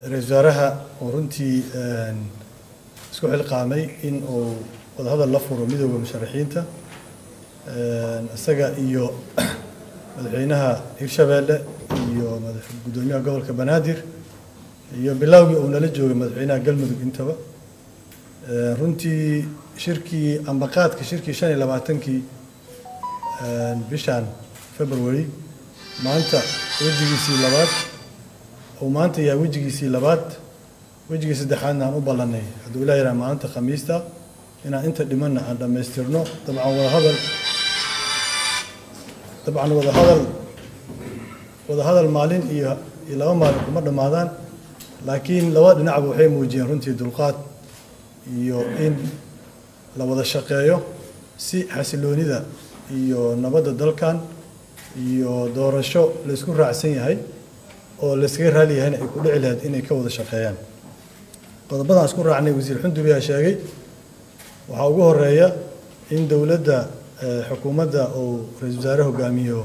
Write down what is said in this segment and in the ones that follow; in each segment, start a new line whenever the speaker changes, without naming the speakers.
ra'iisul wasaaraha oo runtii isku xilqaamay in uu wadahadal la furo midooda musharaxiinta isaga iyo madaxweynaha hirshabeelle iyo gudoomiyaha gobolka banaadir iyo bilowgii uu nala joogay madaxweynaha galmudug intaba. Runtii shirkii ambaqaadka shirkii shan iyo labaatankii bishan february maanta wejigiisii labaad uu maanta yahay wejigiisii labaad wejigii saddexaadna aan u ballanay hadduu ilaa yidhaha maalinta khamiista inaan inta dhimanna aan dhammaystirno. Dabcan wadahadal dabcan wadahadal wadahadal maalin iyo iyo laba maalin kuma dhammaadaan. Laakiin laba dhinacba waxay muujiyeen runtii dulqaad iyo in la wada shaqeeyo si xasiloonida iyo nabadda dalkan iyo doorasho laysku raacsan yahay oo layskaga raali yahayna ay ku dhici lahayd inay ka wada shaqeeyaan. Qodobadaan isku raacnay wasiir xundub yaa sheegay waxaa ugu horreeya in dowladda xukuumadda uu ra'iisul wasaare hogaamiyo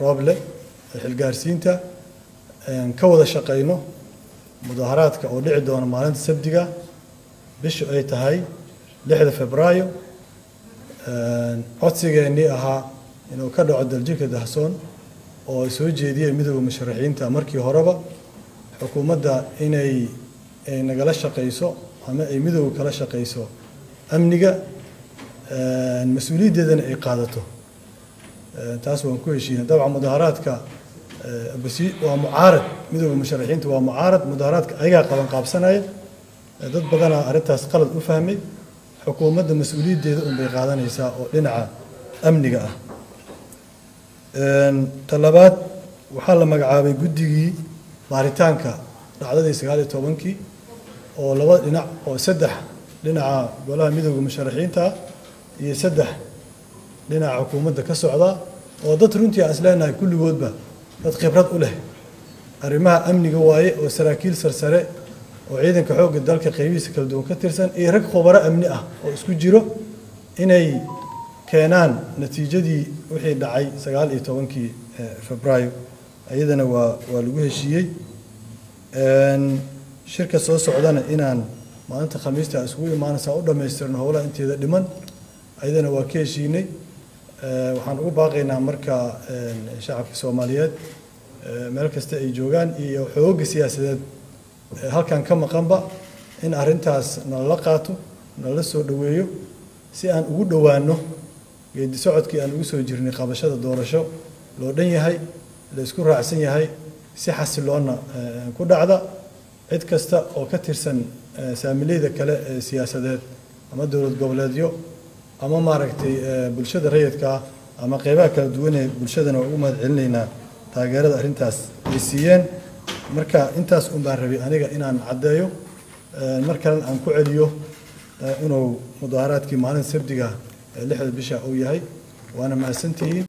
rooble xilgaarsiinta ka wada shaqeyno mudaharaadka oo dhici doona maalinta sabdiga bishu ay tahay lixda febraayo codsigeennii ahaa inuu ka dhaco daljirka dahsoon oo soo jeediyey midooda musharaxiinta. Markii horeba xukuumadda inay nagala shaqayso ama ay midooda kala shaqayso amniga mas'uuliyaddeedana ay qaadato. Taas waan ku heshiinay dabcan mudaharaadka waa mucaarad. Midooda musharaxiinta waa mucaarad. Mudaharaadka ayagaa qaban qaabsanaya dad badanaa arrintaas qalad u fahmay. Xukuumadda mas'uuliyaddeeda unbay qaadanaysaa oo dhinaca amniga ah talabaad waxaa la magacaabay guddigii baaritaanka dhacdadii sagaal iyo tobankii oo laba dhinac oo saddex dhinaca golaha midooda musharaxiinta iyo saddex dhinaca xukuumadda ka socda oo dad runtii aan isleenahay kulligoodba dad khibrad u leh arrimaha amniga waaye oo saraakiil sarsare oo ciidanka xoogga dalka qaybihiisa kala duwan ka tirsan iyo rag khubaro amni ah oo isku jiro inay keenaan natiijadii wixii dhacay sagaal iyo tobankii febraayo iyadana waa waa lagu heshiiyey. Shirka soo socdana inaan maalinta khamiista isugu imaanaysaa u dhammaystirno howlaha inteeda dhiman iyadana waa ka heshiinay. Waxaan ugu baaqaynaa marka shacabka soomaaliyeed meel kasta ay joogaan iyo xoogga siyaasadeed. Halkan ka maqanba in arrintaas nalala qaato nalala soo dhoweeyo si aan ugu dhowaano geedi socodkii aan ugu soo jirnay qabashada doorasho loo dhan yahay la isku raacsan yahay si xasiloonna ku dhacda cid kasta oo ka tirsan saamileyda kale ee siyaasadeed ama dowlad goboleedyo ama maaragtay bulshada rayidkaa ama qeybaha kala duwan ee bulshadana waa ugu mahad celinaynaa taageerada arrintaas ay siiyeen. Marka intaas un baan rabay aniga inaan caddeeyo mar kalena aan ku celiyo inuu mudaaharaadkii maalin sabdiga lixda bisha uu yahay waana mahadsantihiin